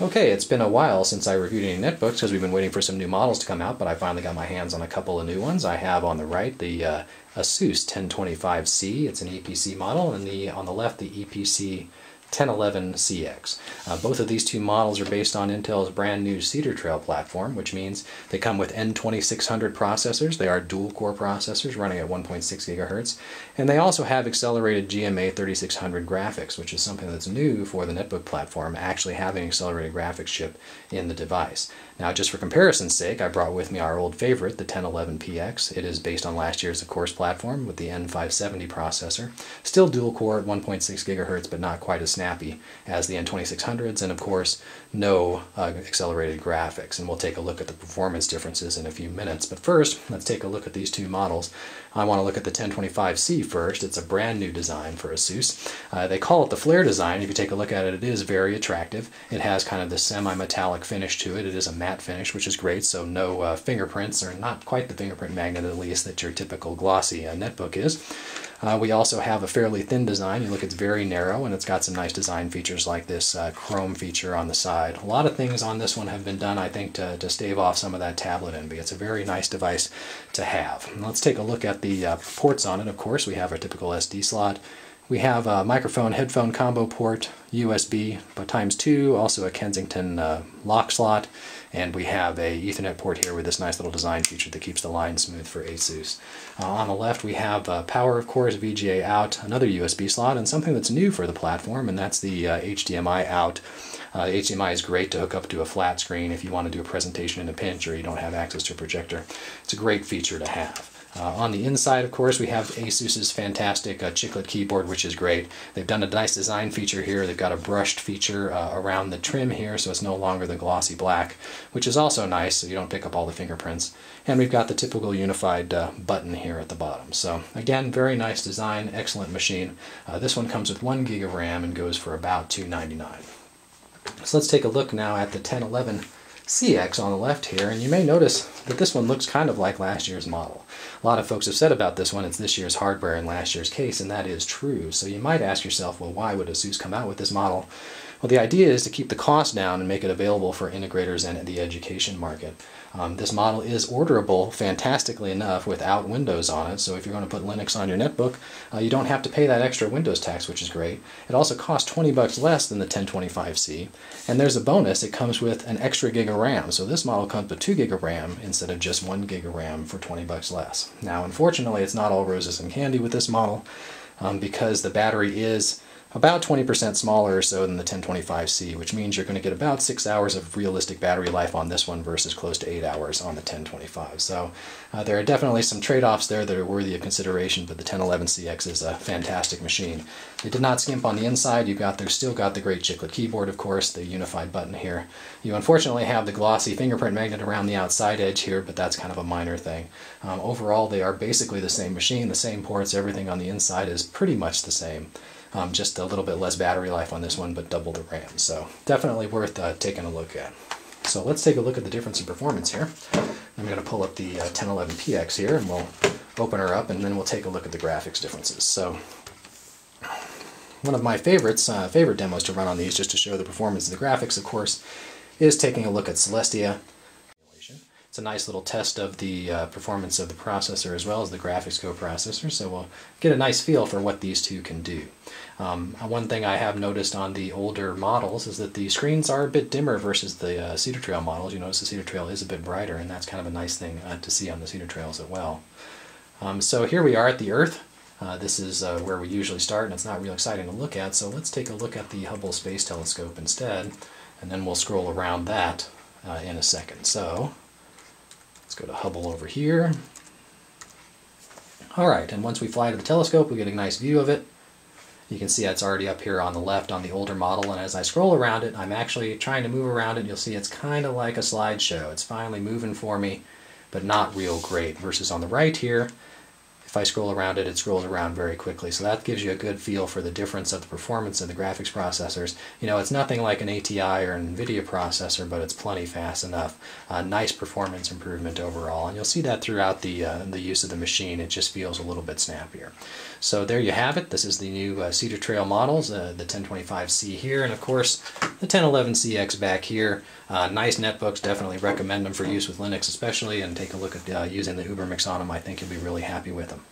Okay, it's been a while since I reviewed any netbooks because we've been waiting for some new models to come out, but I finally got my hands on a couple of new ones. I have on the right the uh, Asus 1025C, it's an EeePC model, and the on the left the EeePC 1011CX. Uh, both of these two models are based on Intel's brand new Cedar Trail platform, which means they come with N2600 processors. They are dual core processors running at 1.6 gigahertz, and they also have accelerated GMA 3600 graphics, which is something that's new for the netbook platform, actually having accelerated graphics chip in the device. Now, just for comparison's sake, I brought with me our old favorite, the 1011PX. It is based on last year's, of course, platform with the N570 processor. Still dual core at 1.6 gigahertz, but not quite as snappy as the N2600s, and of course, no uh, accelerated graphics. And we'll take a look at the performance differences in a few minutes. But first, let's take a look at these two models. I want to look at the 1025C first. It's a brand new design for ASUS. Uh, they call it the flare design. If you take a look at it, it is very attractive. It has kind of the semi-metallic finish to it. It is a matte finish, which is great, so no uh, fingerprints, or not quite the fingerprint magnet at least that your typical glossy uh, netbook is. Uh, we also have a fairly thin design. You look, it's very narrow, and it's got some nice design features like this uh, chrome feature on the side. A lot of things on this one have been done, I think, to, to stave off some of that tablet envy. It's a very nice device to have. Let's take a look at the uh, ports on it. Of course, we have our typical SD slot. We have a microphone headphone combo port, USB but times two, also a Kensington uh, lock slot, and we have a Ethernet port here with this nice little design feature that keeps the line smooth for ASUS. Uh, on the left we have uh, power, of course, VGA out, another USB slot, and something that's new for the platform, and that's the HDMI uh, out. HDMI uh, is great to hook up to a flat screen if you want to do a presentation in a pinch or you don't have access to a projector. It's a great feature to have. Uh, on the inside, of course, we have Asus's fantastic uh, chiclet keyboard, which is great. They've done a nice design feature here. They've got a brushed feature uh, around the trim here, so it's no longer the glossy black, which is also nice, so you don't pick up all the fingerprints. And we've got the typical unified uh, button here at the bottom. So again, very nice design, excellent machine. Uh, this one comes with one gig of RAM and goes for about 299. So let's take a look now at the 1011 CX on the left here, and you may notice that this one looks kind of like last year's model. A lot of folks have said about this one, it's this year's hardware in last year's case, and that is true. So you might ask yourself, well, why would ASUS come out with this model? Well, the idea is to keep the cost down and make it available for integrators and the education market. Um, this model is orderable fantastically enough without Windows on it, so if you're going to put Linux on your netbook, uh, you don't have to pay that extra Windows tax, which is great. It also costs 20 bucks less than the 1025C, and there's a bonus, it comes with an extra gig of RAM, so this model comes with 2 gig of RAM instead of just 1 gig of RAM for 20 bucks less. Now, unfortunately, it's not all roses and candy with this model, um, because the battery is about 20% smaller or so than the 1025C, which means you're going to get about 6 hours of realistic battery life on this one versus close to 8 hours on the 1025. So uh, there are definitely some trade-offs there that are worthy of consideration, but the 1011CX is a fantastic machine. It did not skimp on the inside. You've got, there's still got the great chiclet keyboard, of course, the unified button here. You unfortunately have the glossy fingerprint magnet around the outside edge here, but that's kind of a minor thing. Um, overall, they are basically the same machine, the same ports, everything on the inside is pretty much the same. Um, just a little bit less battery life on this one, but double the RAM. So definitely worth uh, taking a look at. So let's take a look at the difference in performance here. I'm going to pull up the uh, 1011PX here and we'll open her up and then we'll take a look at the graphics differences. So one of my favorites, uh, favorite demos to run on these just to show the performance of the graphics, of course, is taking a look at Celestia it's a nice little test of the uh, performance of the processor as well as the graphics coprocessor, so we'll get a nice feel for what these two can do. Um, one thing I have noticed on the older models is that the screens are a bit dimmer versus the uh, Cedar Trail models. You notice the Cedar Trail is a bit brighter, and that's kind of a nice thing uh, to see on the Cedar Trails as well. Um, so here we are at the Earth. Uh, this is uh, where we usually start, and it's not real exciting to look at, so let's take a look at the Hubble Space Telescope instead, and then we'll scroll around that uh, in a second. So Let's go to Hubble over here. Alright, and once we fly to the telescope, we get a nice view of it. You can see it's already up here on the left on the older model, and as I scroll around it, I'm actually trying to move around it, you'll see it's kind of like a slideshow. It's finally moving for me, but not real great. Versus on the right here, if I scroll around it, it scrolls around very quickly. So that gives you a good feel for the difference of the performance of the graphics processors. You know, it's nothing like an ATI or an NVIDIA processor, but it's plenty fast enough. Uh, nice performance improvement overall, and you'll see that throughout the, uh, the use of the machine. It just feels a little bit snappier. So there you have it. This is the new uh, Cedar Trail models, uh, the 1025C here, and of course the 1011CX back here. Uh, nice netbooks, definitely recommend them for use with Linux especially, and take a look at uh, using the on them. I think you'll be really happy with them.